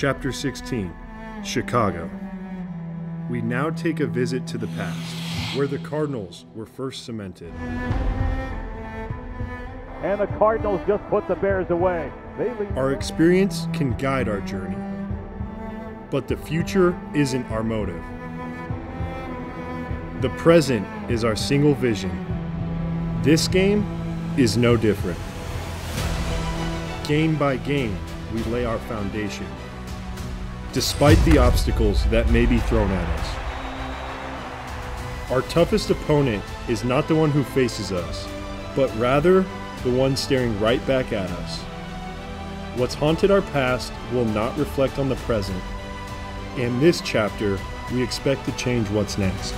Chapter 16 Chicago. We now take a visit to the past, where the Cardinals were first cemented. And the Cardinals just put the Bears away. Our experience can guide our journey, but the future isn't our motive. The present is our single vision. This game is no different. Game by game, we lay our foundation, despite the obstacles that may be thrown at us. Our toughest opponent is not the one who faces us, but rather the one staring right back at us. What's haunted our past will not reflect on the present, and this chapter, we expect to change what's next.